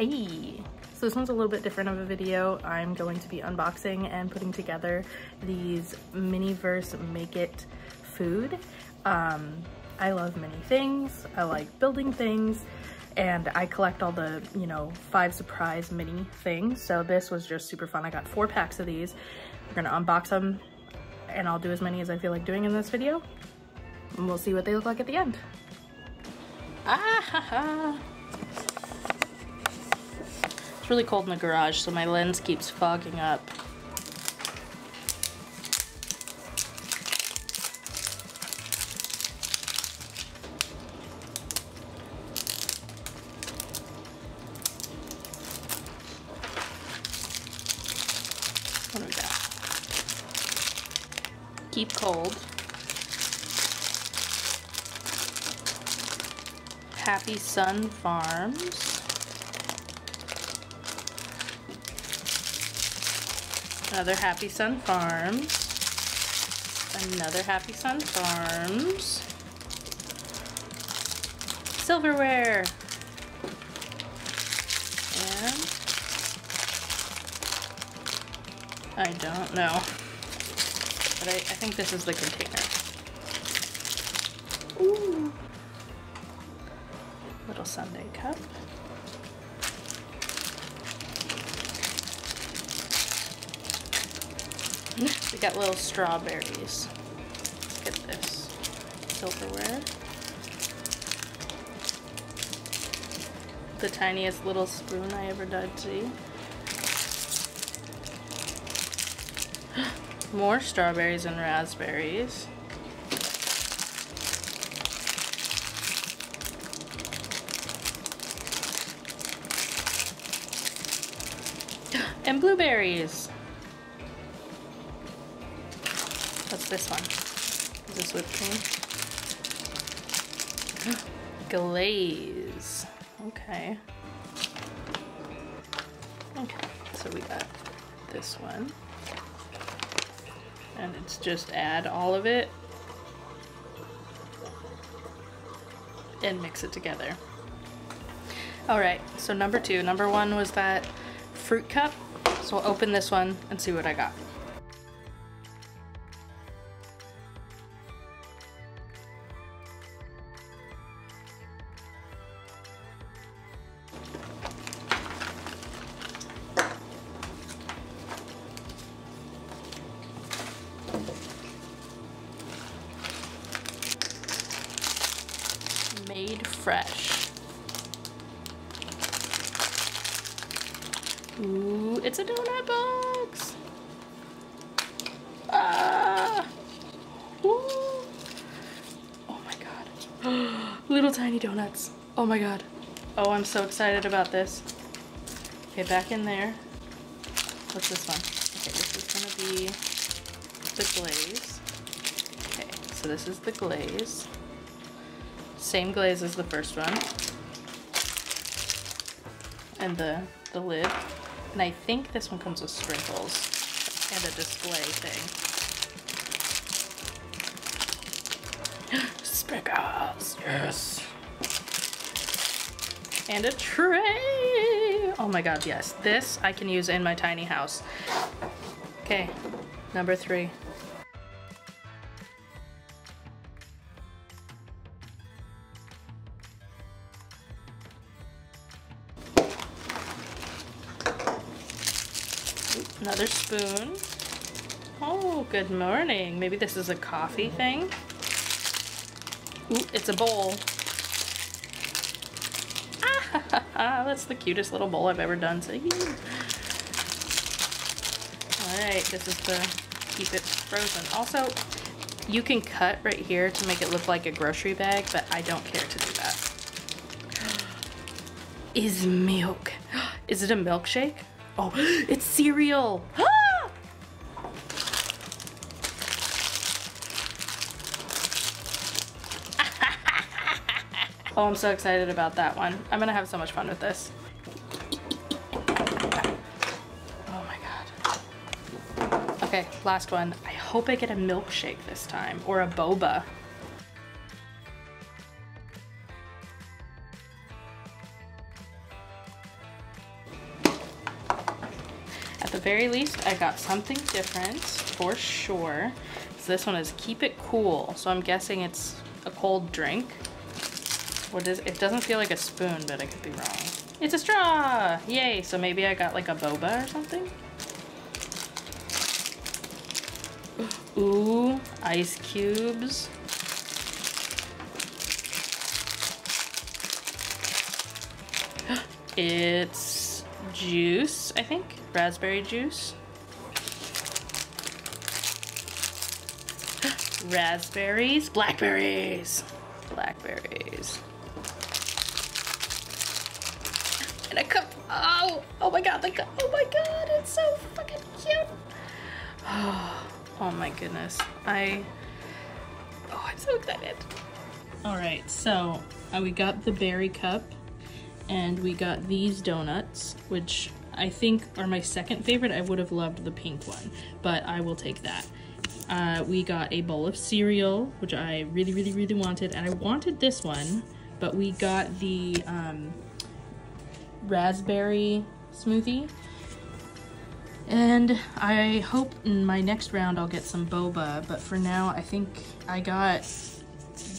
Hey! So this one's a little bit different of a video. I'm going to be unboxing and putting together these Miniverse Make It food. Um, I love many things. I like building things and I collect all the, you know, five surprise mini things. So this was just super fun. I got four packs of these. We're gonna unbox them and I'll do as many as I feel like doing in this video. And we'll see what they look like at the end. Ah ha ha! Really cold in the garage, so my lens keeps fogging up. What do we got? Keep cold. Happy Sun Farms. Another Happy Sun Farms. Another Happy Sun Farms. Silverware. And I don't know. But I, I think this is the container. Ooh. Little sundae cup. We got little strawberries. Look at this. Silverware. The tiniest little spoon I ever did see. More strawberries and raspberries. And blueberries. This one? Is this whipped cream? Glaze. Okay. Okay, so we got this one. And it's just add all of it and mix it together. All right, so number two. Number one was that fruit cup. So I'll open this one and see what I got. Made fresh. Ooh, it's a donut box. Ah. Ooh. Oh my god. Little tiny donuts. Oh my god. Oh, I'm so excited about this. Okay, back in there. What's this one? Okay, this is gonna be the glaze. Okay, so this is the glaze. Same glaze as the first one. And the, the lid. And I think this one comes with sprinkles and a display thing. sprinkles, yes. And a tray. Oh my god, yes. This I can use in my tiny house. Okay, number three. Another spoon. Oh, good morning. Maybe this is a coffee thing. Ooh, it's a bowl. Ah, that's the cutest little bowl I've ever done. So, Alright, this is to keep it frozen. Also, you can cut right here to make it look like a grocery bag, but I don't care to do that. Is milk. Is it a milkshake? Oh, it's cereal. oh, I'm so excited about that one. I'm gonna have so much fun with this. Oh my god. Okay, last one. I hope I get a milkshake this time, or a boba. The very least, I got something different for sure. So this one is Keep It Cool. So I'm guessing it's a cold drink. What is it? doesn't feel like a spoon, but I could be wrong. It's a straw! Yay! So maybe I got like a boba or something? Ooh, ice cubes. It's juice, I think. Raspberry juice. Raspberries, blackberries, blackberries. And a cup. Oh, oh my god, the cup. Oh my god, it's so fucking cute. Oh my goodness. I, oh, I'm so excited. All right, so uh, we got the berry cup and we got these donuts, which I think are my second favorite. I would have loved the pink one, but I will take that. Uh, we got a bowl of cereal, which I really, really, really wanted, and I wanted this one, but we got the um, raspberry smoothie. And I hope in my next round I'll get some boba, but for now I think I got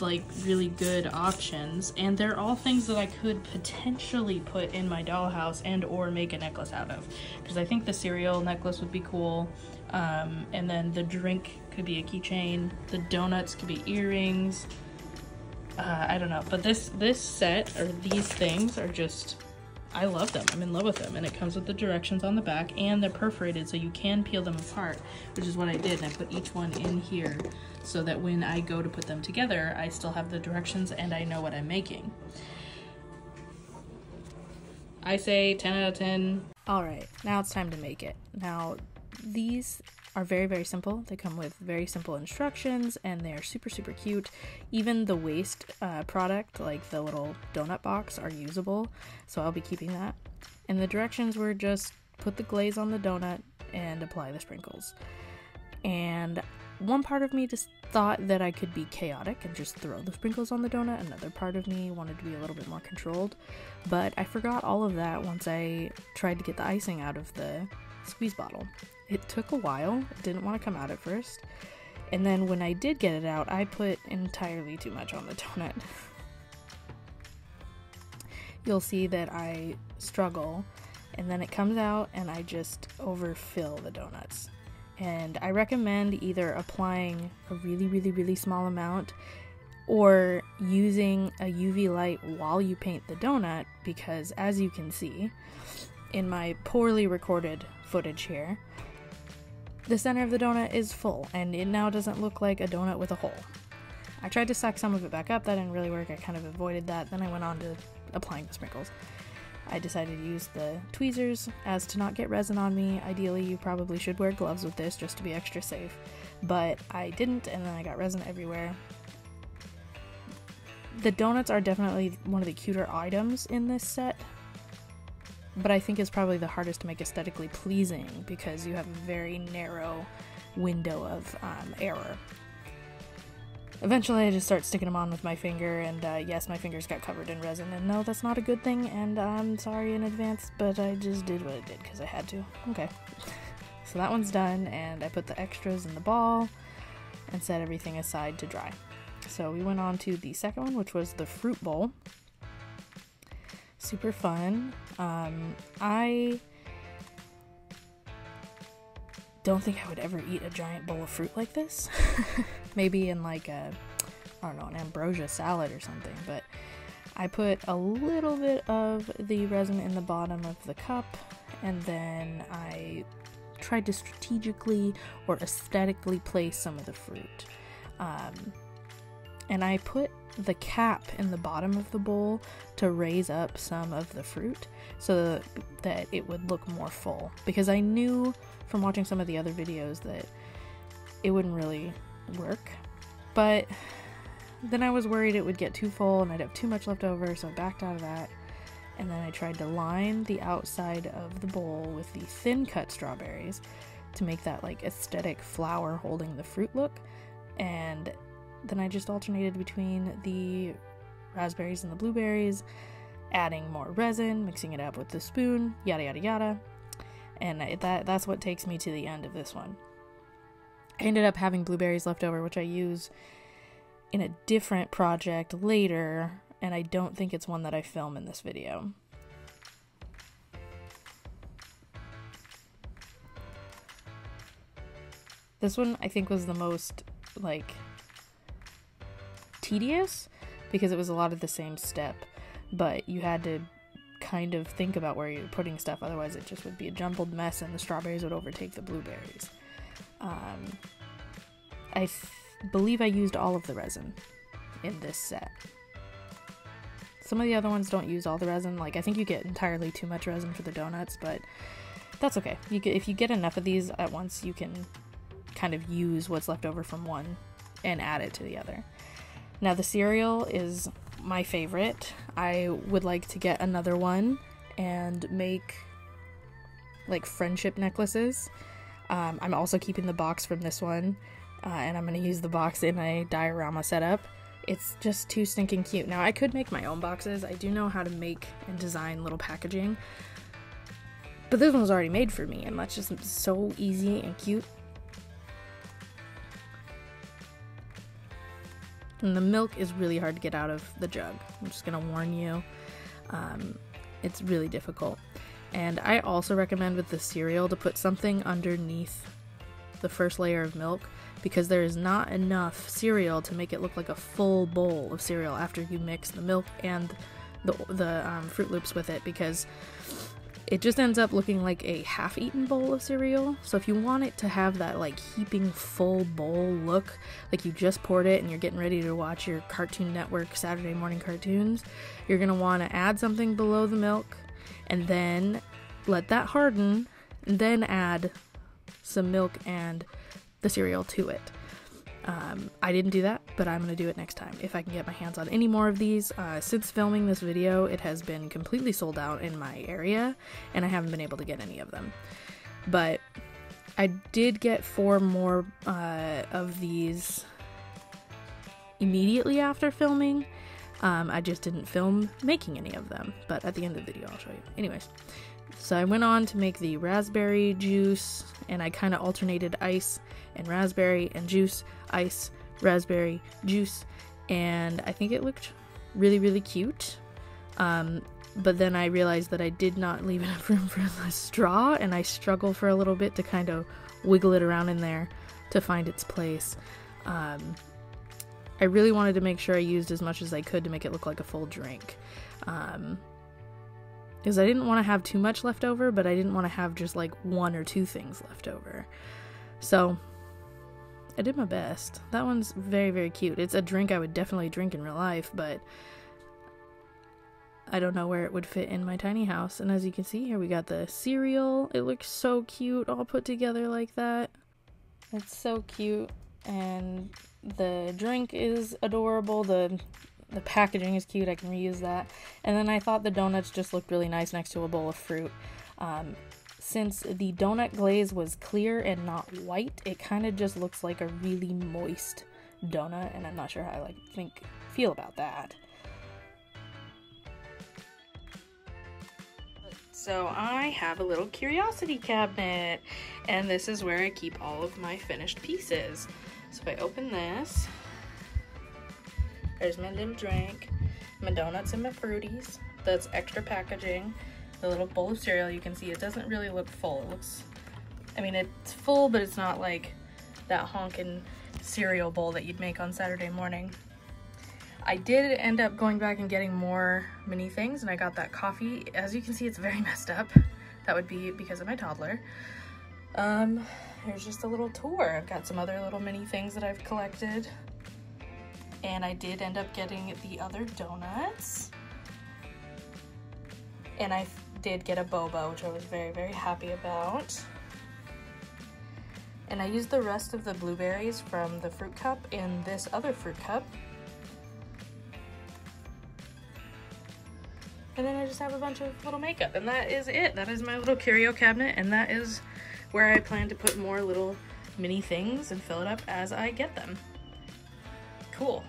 like really good options and they're all things that I could potentially put in my dollhouse and or make a necklace out of because I think the cereal necklace would be cool um, and then the drink could be a keychain the donuts could be earrings uh, I don't know but this this set or these things are just I love them. I'm in love with them. And it comes with the directions on the back and they're perforated so you can peel them apart, which is what I did. And I put each one in here so that when I go to put them together, I still have the directions and I know what I'm making. I say 10 out of 10. All right, now it's time to make it. Now, these are very, very simple. They come with very simple instructions and they're super, super cute. Even the waste uh, product, like the little donut box, are usable, so I'll be keeping that. And the directions were just put the glaze on the donut and apply the sprinkles. And one part of me just thought that I could be chaotic and just throw the sprinkles on the donut. Another part of me wanted to be a little bit more controlled. But I forgot all of that once I tried to get the icing out of the squeeze bottle. It took a while, it didn't want to come out at first. And then when I did get it out, I put entirely too much on the donut. You'll see that I struggle, and then it comes out and I just overfill the donuts. And I recommend either applying a really, really, really small amount or using a UV light while you paint the donut because, as you can see in my poorly recorded footage here, the center of the donut is full and it now doesn't look like a donut with a hole. I tried to suck some of it back up, that didn't really work, I kind of avoided that, then I went on to applying the sprinkles. I decided to use the tweezers as to not get resin on me. Ideally, you probably should wear gloves with this just to be extra safe, but I didn't and then I got resin everywhere. The donuts are definitely one of the cuter items in this set, but I think is probably the hardest to make aesthetically pleasing because you have a very narrow window of um, error. Eventually, I just start sticking them on with my finger, and uh, yes, my fingers got covered in resin, and no, that's not a good thing, and I'm sorry in advance, but I just did what I did because I had to. Okay. so that one's done, and I put the extras in the ball and set everything aside to dry. So we went on to the second one, which was the fruit bowl super fun. Um, I don't think I would ever eat a giant bowl of fruit like this. Maybe in like a, I don't know, an ambrosia salad or something, but I put a little bit of the resin in the bottom of the cup and then I tried to strategically or aesthetically place some of the fruit. Um, and I put the cap in the bottom of the bowl to raise up some of the fruit so that it would look more full. Because I knew from watching some of the other videos that it wouldn't really work. But then I was worried it would get too full and I'd have too much left over so I backed out of that. And then I tried to line the outside of the bowl with the thin cut strawberries to make that like aesthetic flower holding the fruit look. And then I just alternated between the raspberries and the blueberries, adding more resin, mixing it up with the spoon, yada yada yada. And that that's what takes me to the end of this one. I ended up having blueberries left over, which I use in a different project later, and I don't think it's one that I film in this video. This one I think was the most like tedious because it was a lot of the same step, but you had to kind of think about where you're putting stuff, otherwise, it just would be a jumbled mess and the strawberries would overtake the blueberries. Um, I believe I used all of the resin in this set. Some of the other ones don't use all the resin. Like I think you get entirely too much resin for the donuts, but that's okay. You get, if you get enough of these at once, you can kind of use what's left over from one and add it to the other. Now the cereal is my favorite. I would like to get another one and make like friendship necklaces. Um, I'm also keeping the box from this one, uh, and I'm going to use the box in a diorama setup. It's just too stinking cute. Now, I could make my own boxes. I do know how to make and design little packaging, but this one's already made for me, and that's just so easy and cute. And the milk is really hard to get out of the jug. I'm just gonna warn you. Um, it's really difficult. And I also recommend with the cereal to put something underneath the first layer of milk because there is not enough cereal to make it look like a full bowl of cereal after you mix the milk and the, the um, Froot Loops with it because it just ends up looking like a half-eaten bowl of cereal. So if you want it to have that like heaping full bowl look, like you just poured it and you're getting ready to watch your Cartoon Network Saturday morning cartoons, you're going to want to add something below the milk and then let that harden, and then add some milk and the cereal to it. Um, I didn't do that, but I'm going to do it next time if I can get my hands on any more of these. Uh, since filming this video, it has been completely sold out in my area, and I haven't been able to get any of them. But I did get four more uh, of these immediately after filming. Um, I just didn't film making any of them, but at the end of the video I'll show you. Anyways, so I went on to make the raspberry juice, and I kind of alternated ice and raspberry and juice, ice, raspberry, juice, and I think it looked really, really cute. Um, but then I realized that I did not leave enough room for the straw, and I struggled for a little bit to kind of wiggle it around in there to find its place. Um, I really wanted to make sure I used as much as I could to make it look like a full drink. Um, because I didn't want to have too much left over, but I didn't want to have just like one or two things left over. So I did my best. That one's very, very cute. It's a drink I would definitely drink in real life, but I don't know where it would fit in my tiny house. And as you can see here, we got the cereal. It looks so cute all put together like that. It's so cute. And the drink is adorable. The the packaging is cute. I can reuse that. And then I thought the donuts just looked really nice next to a bowl of fruit. Um, since the donut glaze was clear and not white, it kind of just looks like a really moist donut, and I'm not sure how I like think feel about that. So I have a little curiosity cabinet, and this is where I keep all of my finished pieces. So if I open this, there's my little drink, my donuts and my fruities. That's extra packaging the little bowl of cereal, you can see it doesn't really look full. It looks, I mean, it's full, but it's not like that honkin' cereal bowl that you'd make on Saturday morning. I did end up going back and getting more mini things, and I got that coffee. As you can see, it's very messed up. That would be because of my toddler. Um, here's just a little tour. I've got some other little mini things that I've collected. And I did end up getting the other donuts. And I did get a boba, which I was very, very happy about. And I used the rest of the blueberries from the fruit cup in this other fruit cup. And then I just have a bunch of little makeup and that is it. That is my little curio cabinet and that is where I plan to put more little mini things and fill it up as I get them. Cool.